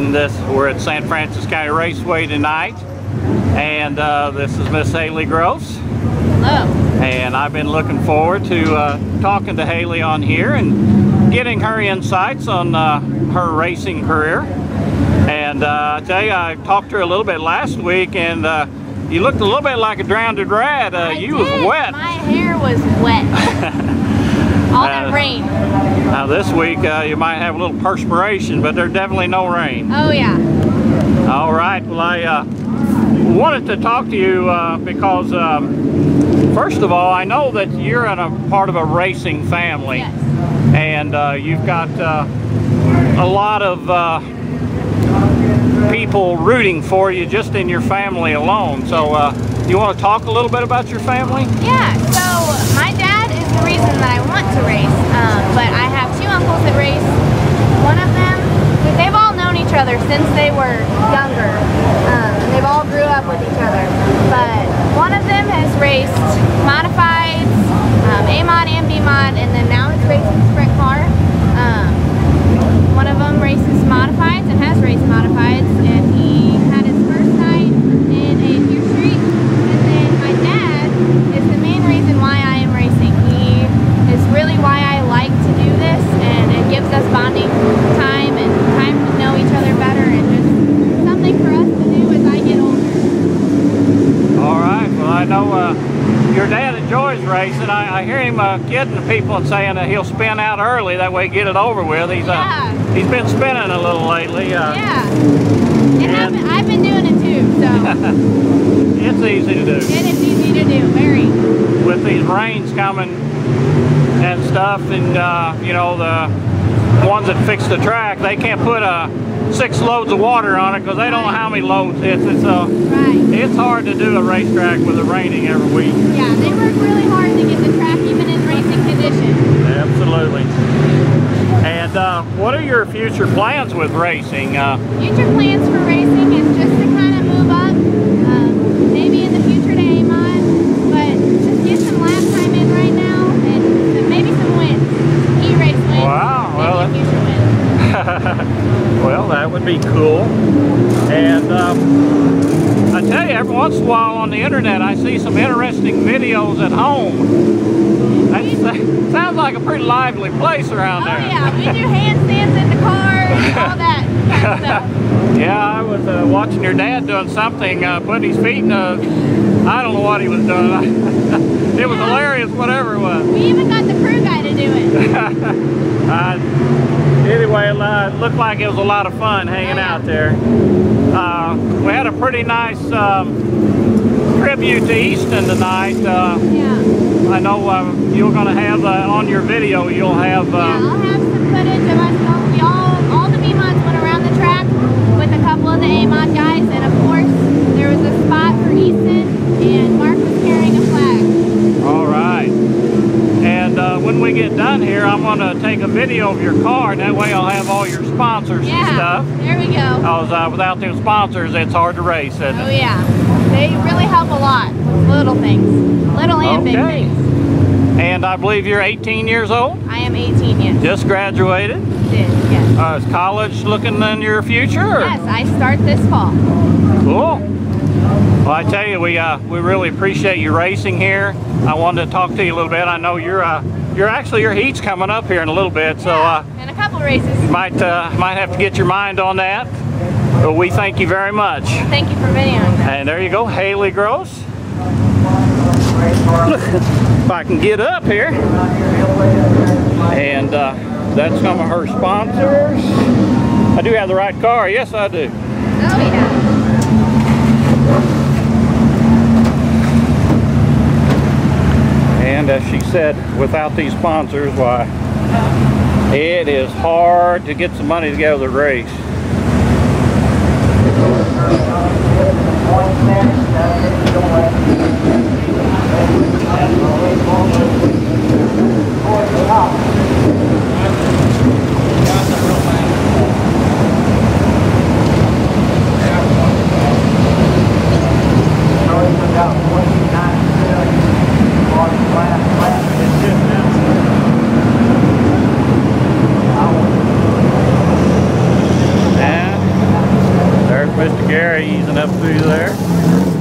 and this we're at St. Francois County Raceway tonight. And uh, this is Miss Haley Gross. Hello. And I've been looking forward to uh, talking to Haley on here and getting her insights on uh, her racing career. And uh, I tell you, I talked to her a little bit last week, and uh, you looked a little bit like a drowned rat. Uh, you did. was wet. My hair was wet. All that rain. Now this week uh, you might have a little perspiration, but there's definitely no rain. Oh yeah. All right. Well, I uh, wanted to talk to you uh, because, um, first of all, I know that you're in a part of a racing family, Yes. and uh, you've got uh, a lot of uh, people rooting for you just in your family alone. So, uh, you want to talk a little bit about your family? Yeah. So my dad is the reason that I want to race. Um, but I have two uncles that race. One of them, they've all known each other since they were younger. Um, and they've all grew up with each other. But one of them has raced modifieds, um, A mod and B mod, and then now is racing sprint car. Um, one of them races modifieds and has raced modifieds, and he had his first night in a pure street. And then my dad is the main reason why I am racing. He is really why I like to do this, and it gives us bonding time and time to know each other better, and just something for us to do as I get older. All right. Well, I know uh, your dad enjoys racing. I, I hear him uh, kidding people and saying that he'll spin out early. That way, get it over with. He's uh, Yeah. he's been spinning a little lately. Uh, Yeah, and I've, been- I've been doing it too, so It's easy to do it is easy to do. Very. with these rains coming and stuff, and uh, you know the ones that fix the track. They can't put uh, six loads of water on it because they don't know how many loads it's. It's uh, Right. it's hard to do a racetrack with it raining every week. Yeah, they work really hard to get the track even in racing condition. Absolutely. And uh, what are your future plans with racing? Uh, Future plans for racing is just to kind of move up, um, maybe in the future to AMOD, but just get some lap time in right now and some- maybe some wins. E-race wins. Wow, well, maybe future wins. well, that would be cool. And um, I tell you, every once in a while on the internet, I see some interesting videos at home. That sounds like a pretty lively place around Oh there. yeah, we do handstands in the cars, all that kind of stuff. Yeah, I was uh, watching your dad doing something, uh, putting his feet in a, I don't know what he was doing. it was Yeah. hilarious, whatever it was. We even got the crew guy to do it. Uh, anyway, it uh, looked like it was a lot of fun hanging out there. Uh, we had a pretty nice um, tribute to Easton tonight. Uh, Yeah. I know uh, you're going to have uh, on your video, you'll have. Yeah, Uh, have some footage of us. all- We all, all the B-mods went around the track with a couple of the A-mod guys, and of course, there was a spot for Easton, and Mark was carrying a flag. all right. And uh, when we get done here, I'm going to take a video of your car, and that way I'll have all your sponsors and Yeah, stuff. there we go. Because uh, without them sponsors, it's hard to race, isn't Oh it? yeah, they really help a lot with little things, little and big Okay. things. And I believe you're 18 years old, I am 18 yes. just graduated. Did, yes. Uh, is college looking in your future? or- Yes, I start this fall. Cool. Well, I tell you, we uh, we really appreciate you racing here. I wanted to talk to you a little bit. I know you're uh, you're actually your heat's coming up here in a little bit, so uh, in a couple races. might uh, might have to get your mind on that. But we thank you very much. Thank you for videoing that. And there you go, Haley Gross. Look, if I can get up here. And uh, that's some of her sponsors. I do have the right car. Yes, I do. Oh yeah. And as she said, without these sponsors, why, it is hard to get some money together to race. Mr. Gary easing up through there.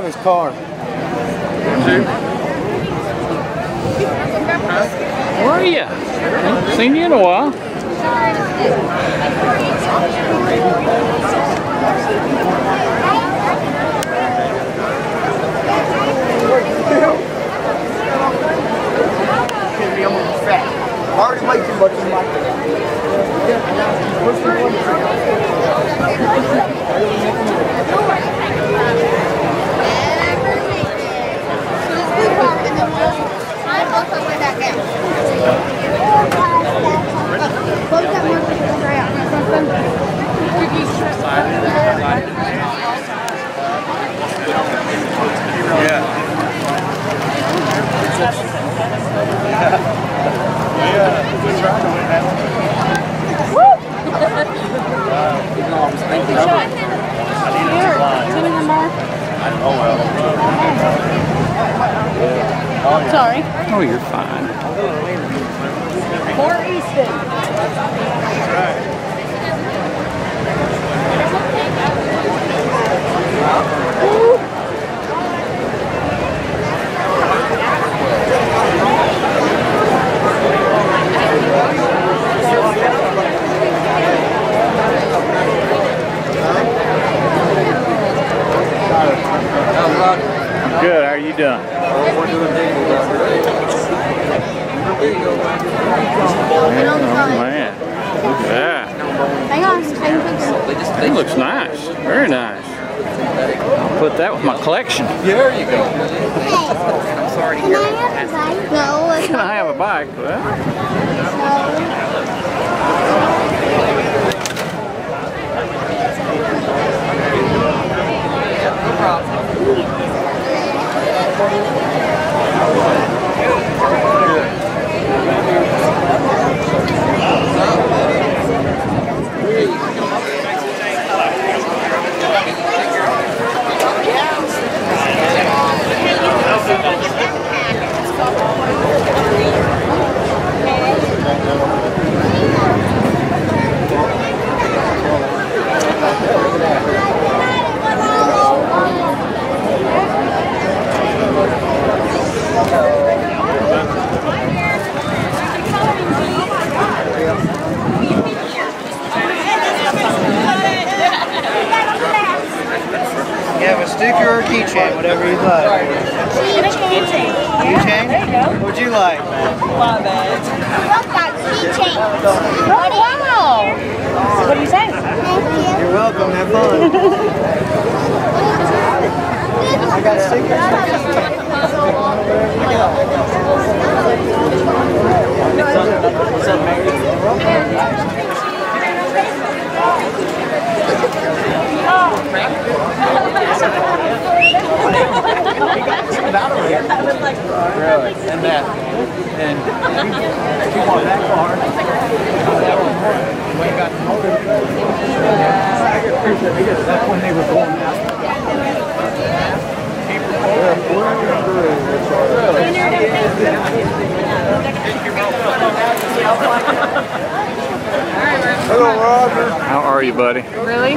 Drive his car. Where are you? Haven't seen you in a while. Sorry. Oh, you're fine. More Easton. Good. How are you doing? Oh man. Look at that. Hang on, I it. It looks nice. Very nice. I'll put that with my collection. There you go. Can I have a bite? No, Can I have a bike? Well, You have a sticker or a keychain, whatever you'd like. Keychain? There you go. What'd you like? My bad. Look, got keychain. What wow. What do you say? Thank You're welcome. Have fun. I got stickers. Really? And that. And she went that far. That one more. When got appreciate it because that's when they were going out. Hello, Roger. How are you, buddy? Really?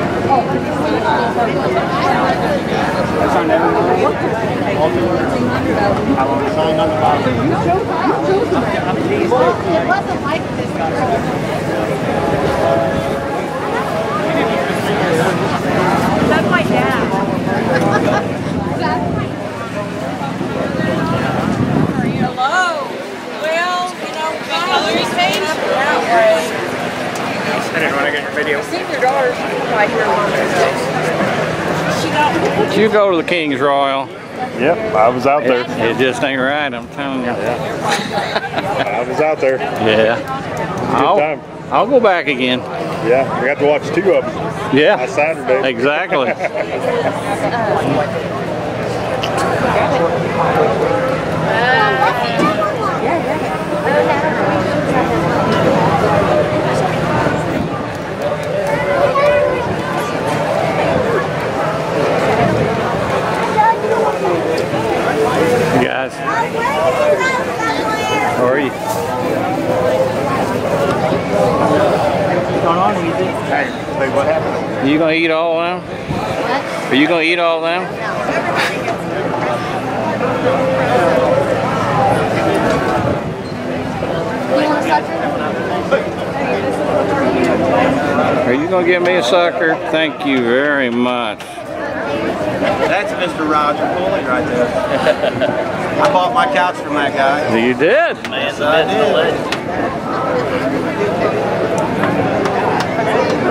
wasn't like this. That's my dad. Hello. Well, you know, coloring page. I didn't to get your video. See your daughter's right here. She You go to the King's Royal. Yep, I was out there. It just ain't right, I'm telling you. I was out there. Yeah. I'll, time. I'll go back again. Yeah, we got to watch two of them Yeah. last Saturday. Exactly. You guys, how are you? What's going on, Easy? Hey, say what happened? You gonna eat all of them? Are you gonna eat all of them? Are you gonna give me a sucker? Thank you very much. That's Mr. Roger Pulley right there. I bought my couch from that guy. You did? Yes, I did. He's got popsicles. Huh? Oh, I want. Get together.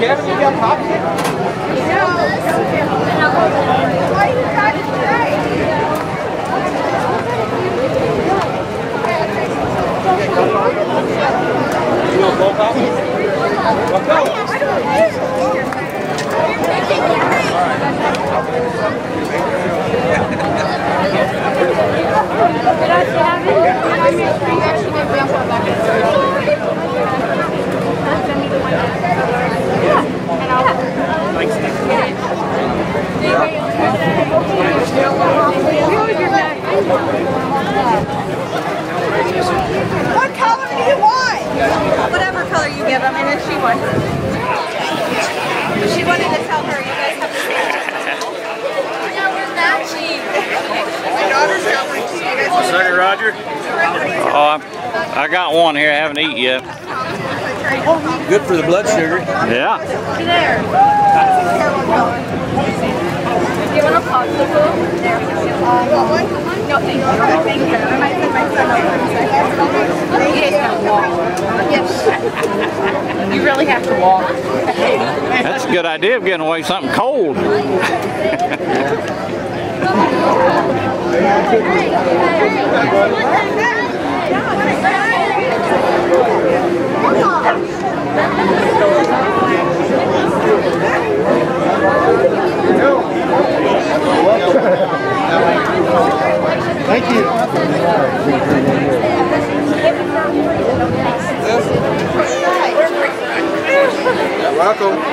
Kevin, you got popsicles? Both popsicles? What do you want? Whatever color you give them, and then she wants. She wanted to tell her you guys have the same. No, we're matching. My daughter's got one too. You guys Sucker Roger. Oh, uh, I, I got one here. I haven't eaten yet. Good for the blood sugar. Yeah. there. Do you want a popsicle? There we go. No, thank you. Thank you. Uh, I might my son over in a second. You guys gotta walk. Yes. You really have to walk. That's a good idea of getting away something cold. Thank you. Welcome.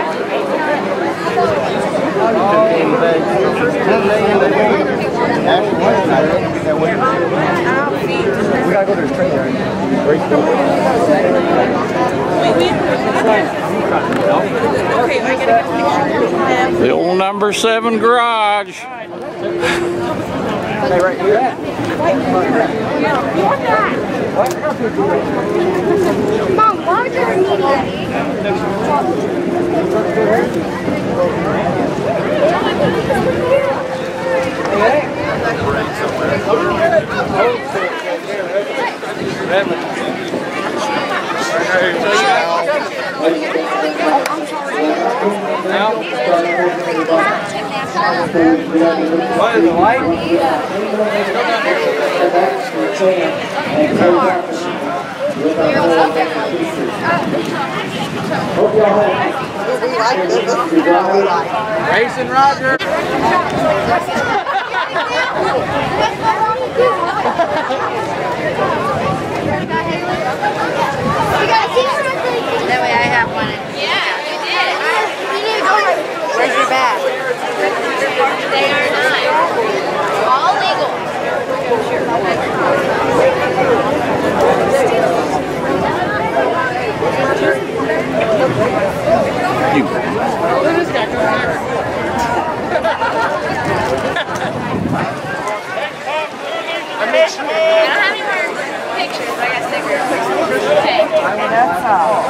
We gotta go to the train old number seven garage. Right here. Mom, why would you What is the light? Racing Roger. That way I have one. Yeah, you did. Where's your bag? They are not. All legal. I don't have any more pictures. I stickers. Okay. That's, uh,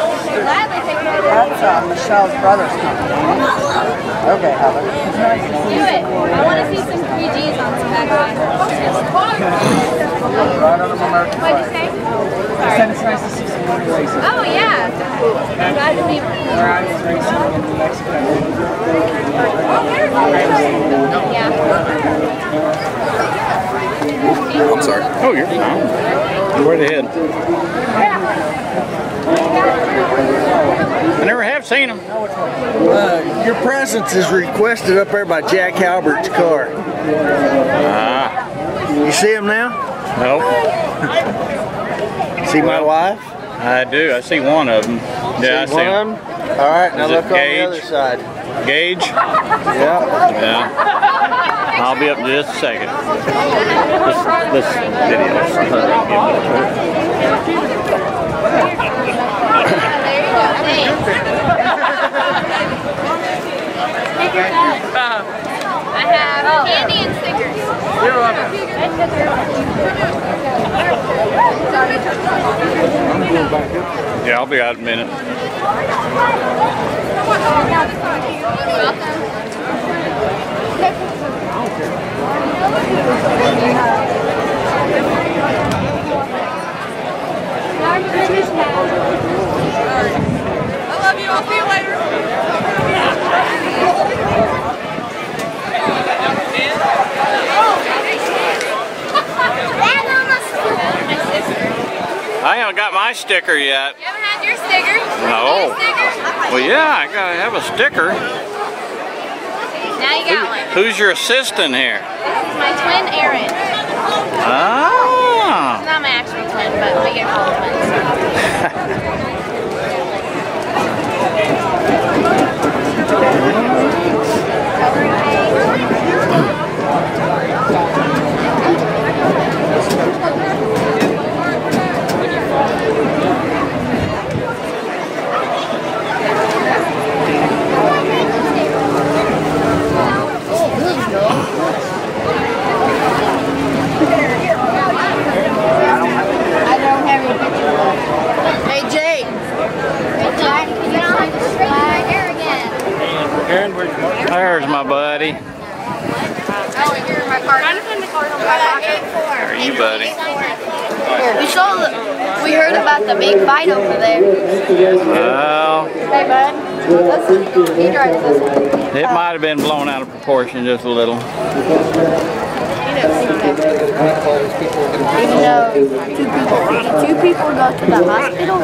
that's uh, Michelle's brother's company. Okay, Heather. Do it. I want to see some 3Gs on some. Right on What'd you say? Said it's nice to see some more racing. Oh, yeah. I'm glad to see Where I was racing in New Mexico. Yeah. I'm sorry. Oh, you're fine. Go right ahead. I never have seen them. Uh, your presence is requested up there by Jack Halbert's car. Ah, You see him now? nope. See my wife? I do. I see one of them. Yeah, I see One him. of 'em? All right, now Is look on the other side. Gage? Yeah. Yeah. I'll be up in just a second. This, this video. There you go. Thanks. I have oh. candy and stickers. Yeah, I'll be out in a minute. I love you. I'll see you later. I haven't got my sticker yet. You haven't had your sticker? No. You sticker? Well, yeah, I gotta have a sticker. Now you got one. Who's your assistant here? This is my twin Erin. Ah. Not my actual twin, but we get called twins. I don't have any pictures. Hey, Jay. Get on the straight hair again. Aaron, where's your There's my buddy. Oh, and here's my card. Trying to find the card on my pocket. There you, buddy. We saw we heard about the big fight over there. Well, Hey, bud. He drives this one. it might have been blown out of proportion just a little. Even though two people, two people go to the hospital.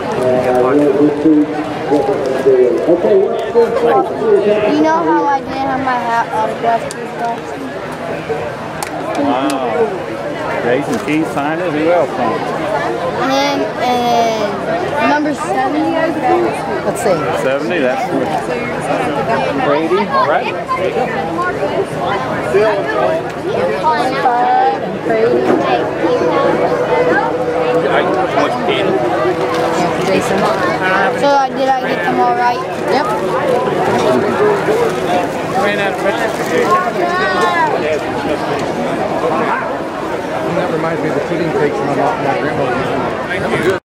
You know how I didn't have my hat autographed and stuff? Wow. Jason Keith signed it. Who else signed it? And then uh, number 70, I think. Let's see. 70, that's Brady. All right. Five and Brady. So uh, did I get them all right? Yep. That reminds me of the feeding takes my, my grandma